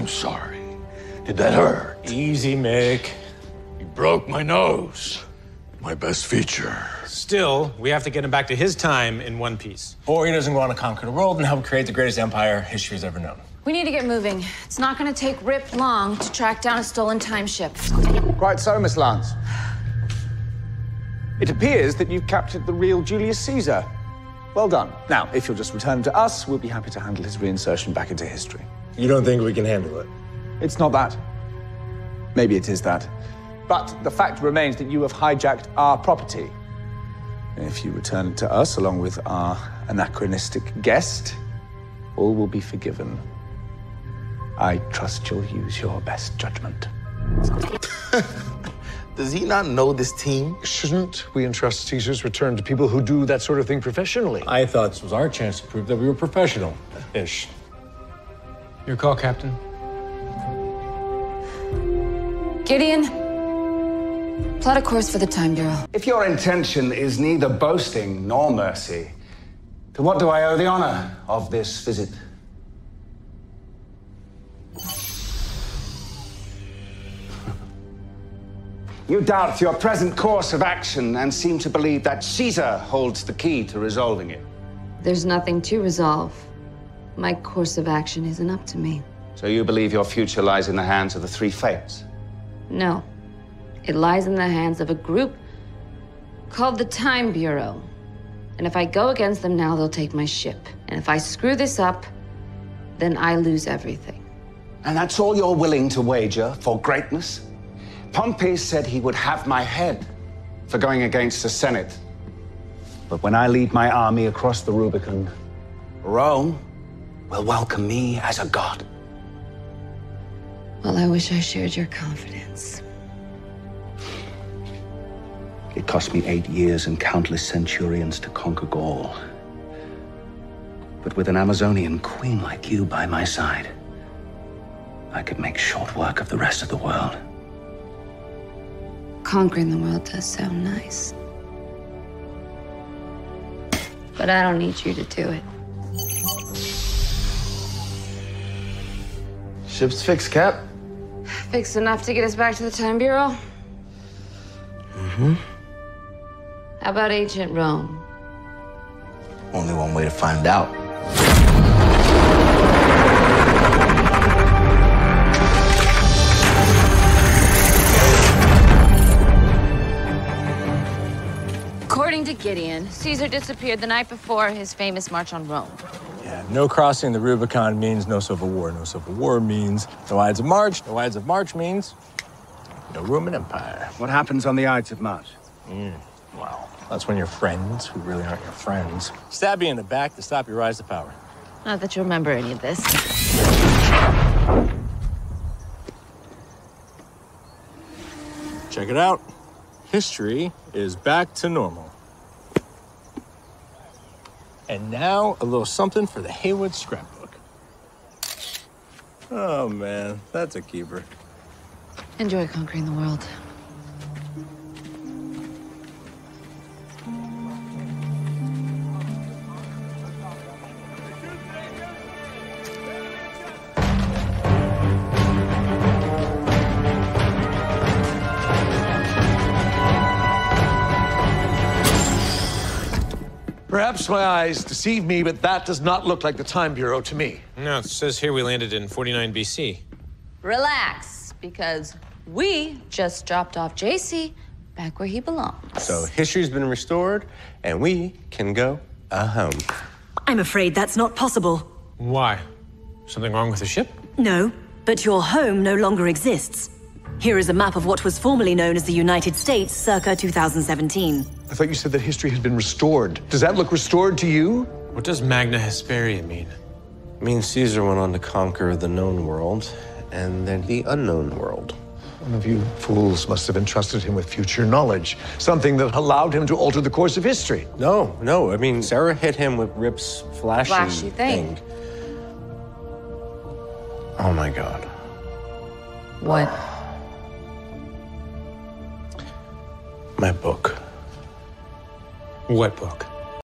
I'm sorry. Did that hurt? Easy, Mick. You broke my nose. My best feature. Still, we have to get him back to his time in one piece. Or he doesn't go on to conquer the world and help create the greatest empire history has ever known. We need to get moving. It's not going to take Rip long to track down a stolen time ship. Quite so, Miss Lance. It appears that you've captured the real Julius Caesar. Well done. Now, if you'll just return him to us, we'll be happy to handle his reinsertion back into history. You don't think we can handle it? It's not that. Maybe it is that. But the fact remains that you have hijacked our property. If you return it to us along with our anachronistic guest, all will be forgiven. I trust you'll use your best judgment. Does he not know this team? Shouldn't we entrust Caesar's return to people who do that sort of thing professionally? I thought this was our chance to prove that we were professional ish. Your call, Captain. Gideon, plot a course for the Time Bureau. If your intention is neither boasting nor mercy, to what do I owe the honor of this visit? You doubt your present course of action and seem to believe that Caesar holds the key to resolving it. There's nothing to resolve. My course of action isn't up to me. So you believe your future lies in the hands of the three fates? No. It lies in the hands of a group called the Time Bureau. And if I go against them now, they'll take my ship. And if I screw this up, then I lose everything. And that's all you're willing to wager for greatness? Pompey said he would have my head for going against the Senate. But when I lead my army across the Rubicon, Rome will welcome me as a god. Well, I wish I shared your confidence. It cost me eight years and countless centurions to conquer Gaul. But with an Amazonian queen like you by my side, I could make short work of the rest of the world. Conquering the world does sound nice. But I don't need you to do it. Ship's fixed, Cap. Fixed enough to get us back to the Time Bureau? Mm-hmm. How about ancient Rome? Only one way to find out. According to Gideon, Caesar disappeared the night before his famous march on Rome. Yeah, no crossing the Rubicon means no civil war. No civil war means no Ides of March. No Ides of March means no Roman Empire. What happens on the Ides of March? Mm, wow. That's when your friends, who really aren't your friends, stab you in the back to stop your rise to power. Not that you remember any of this. Check it out. History is back to normal. And now, a little something for the Heywood scrapbook. Oh, man, that's a keeper. Enjoy conquering the world. Perhaps my eyes deceive me, but that does not look like the Time Bureau to me. No, it says here we landed in 49 BC. Relax, because we just dropped off JC back where he belongs. So history's been restored, and we can go uh, home. I'm afraid that's not possible. Why? Something wrong with the ship? No, but your home no longer exists. Here is a map of what was formerly known as the United States circa 2017. I thought you said that history had been restored. Does that look restored to you? What does Magna Hesperia mean? It means Caesar went on to conquer the known world and then the unknown world. One of you fools must have entrusted him with future knowledge, something that allowed him to alter the course of history. No, no. I mean, Sara hit him with Rip's flashy, Flashy thing. Oh my god. What? My book. What book?